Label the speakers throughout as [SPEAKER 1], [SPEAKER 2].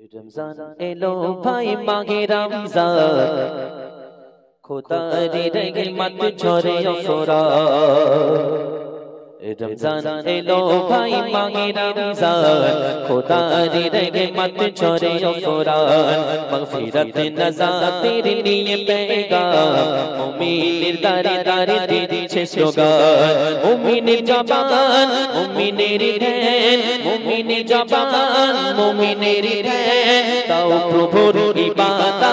[SPEAKER 1] Ramzan yellow भाई मागे रमजान खुदा रे रंग मत छोरे फुरा रमज़ान एलो भाई मांगे रमज़ान खुदा रे रहे मत छोरे कुरान मगफिरत नजात तेरे लिए पेगा। मुमीन दारे दारे तेरी छे स्लोगान मुमीन जबान। मुमीन रे रहन मुमीन जबान। मुमीन रे रहन ताओ प्रभु री बाता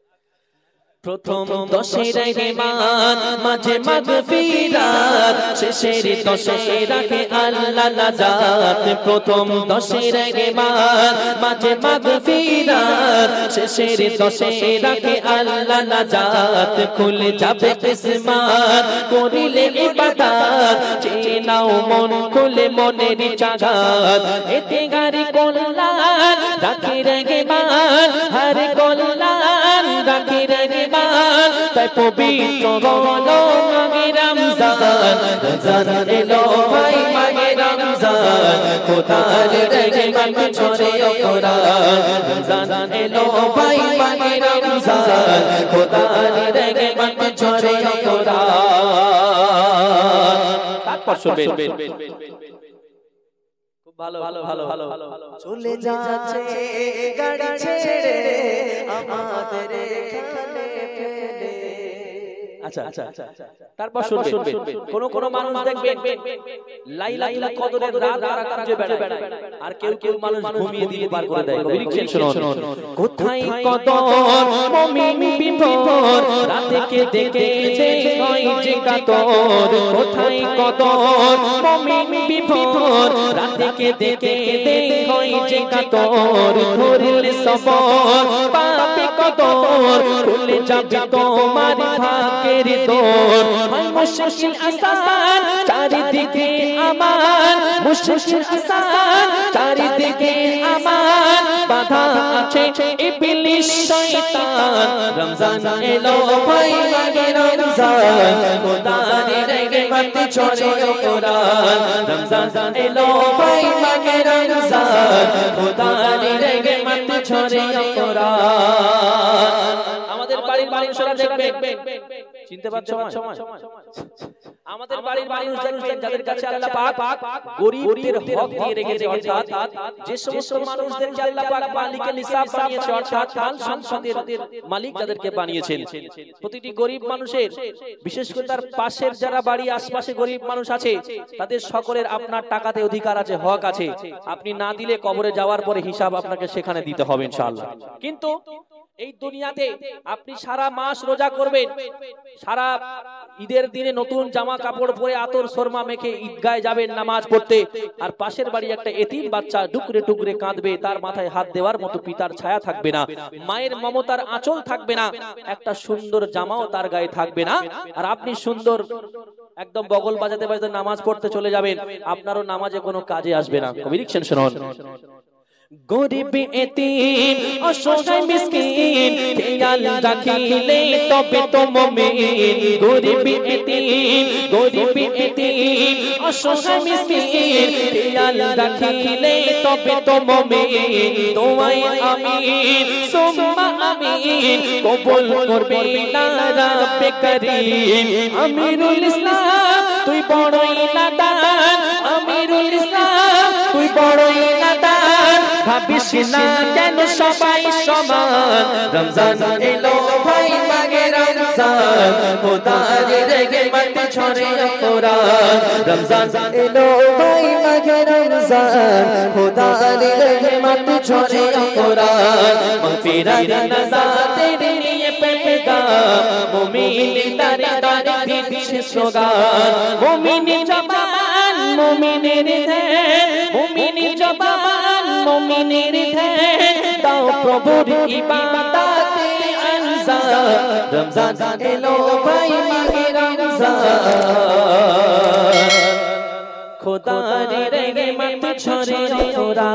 [SPEAKER 1] প্রথম দশের রেমান মাঝে মাগফিরাত শেষের দশে রাখে আল্লাহ নাজাত প্রথম দশের রেমান মাঝে মাগফিরাত শেষের দশে রাখে আল্লাহ নাজাত খুলে যাবে কিসমাত করিলে ইবাদত চেয়ে নাও মন খুলে মনের চাগাত এতে গারি কল্যাণ রাখি রেগে মান হর কল্যাণ রাখি রেগে মান তাই পবিত্র বলো মাগে রমজান। রমজান এলো ভাই মাগে রমজান। খোদার রেগে মাগে ছড়ে কোরআন রমজান এলো ভাই মাগে রমজান। খোদার রেগে মাগে ছড়ে কোরআন তারপর শুনবেন ভালো ভালো ভালো ভালো ভালো।
[SPEAKER 2] চলে যাচ্ছে গাড়ি ছেড়ে আমাদের এখানে ফেলে।
[SPEAKER 1] আচ্ছা আচ্ছা। তারপর শুনবেন। কোন কোন মানুষ দেখবেন লাইলা কদরের রাত তারা খুঁজে বেড়ায়। আর কেউ কেউ মানুষ ঘুমিয়ে দিয়ে পার করে দেয় কোথায় কদর? মুমিন বিভোর। রাতে কে দেখেছে নয় যে কাতর কোথায় কদর, মুমিন বিভোর। রাতে কে দেখে হয় যে কাতর ধরলে সবর পাপে কদর। ভুলে যাবে তোমার ভাগ্যের দোর। মুশকিল আসান, চারিদিকে আমান। মুশকিল আসান, চারিদিকে আমান। বাধা আছে, ইবলিস শয়তান। রমজান এলো, ভাই মাগে রমজান। খোদার রেগে মত ছড়ে কোরআন। রমজান এলো, ভাই মাগে রমজান। খোদার রেগে মত ছড়ে কোরআন। আমাদের বাড়ির মানুষরা দেখবে। চিনতে পারছ সময় আমাদের বাড়ির মানুষ দেখবেন যাদের কাছে আল্লাহ পাক গরিবদের হক দিয়ে রেখেছে অর্থাৎ যে সমস্ত মানুষদেরকে আল্লাহ পাক মালিকের নিসাব বানিয়েছে অর্থাৎ মাল সম্পদের মালিক তাদেরকে বানিয়েছেন। প্রতিটি গরিব মানুষের বিশেষ করে তার পাশের যারা বাড়ি আশপাশে গরিব মানুষ আছে তাদের সকলের আপনার টাকাতে অধিকার আছে হক আছে। আপনি না দিলে কবরে যাওয়ার পরে হিসাব আপনাকে সেখানে দিতে হবে ইনশাআল্লাহ। কিন্তু এই দুনিয়াতে আপনি সারা মাস রোজা করবেন। সারা ঈদের দিনে নতুন জামা কাপড় পরে আতর সরমা মেখে ঈদগায় যাবেন নামাজ পড়তে। আর পাশের বাড়ি একটা এতিম বাচ্চা ডুকরে টুকরে কাঁদবে তার মাথায় হাত দেওয়ার মতো পিতার ছায়া থাকবে না। মায়ের মমতার আঁচল থাকবে না। একটা সুন্দর জামাও তার গায়ে থাকবে না। আর আপনি সুন্দর একদম বগল বাজাতে বাজাতে নামাজ পড়তে চলে যাবেন। আপনারও নামাজে কোনো কাজে আসবে না। কবি শুনুন। গরিব এতিম অসহায় মিসকিন খেয়াল রাখিলে তবে তো মুমিন। গরিব এতিম গরিব এতিম অসহায় মিসকিন খেয়াল রাখিলে তবে তো মুমিন। দোয়ায় আমিন সুম্মা আমিন। কবুল করবে না রব্বে করিম। আমিরুল ইসলাম তুই বড়ই নাদান আমিরুল ইসলাম তুই নাদান ভাবিস না কেন সবাই সমান রমজান এলো ভাই মাগে রমজান খোদার রেগে মত ছড়ে কোরআন রমজান
[SPEAKER 2] এলো ভাই মাঘে রমজান খোদার রেগে মত ছড়ে
[SPEAKER 1] কোরআন মাগফিরাত নাজাতের নিয়ে পেগাম মুমিন দারে দারে দিচ্ছে স্লোগান মুমিন জবান মুমিনের ধ্যান মুমিন জবান মুমিনের ধ্যান প্রভুর ইবাদতে আনজার রমজান এলো ভাই মাহে রমজান খোদার রেগে মত ছড়ে তোরা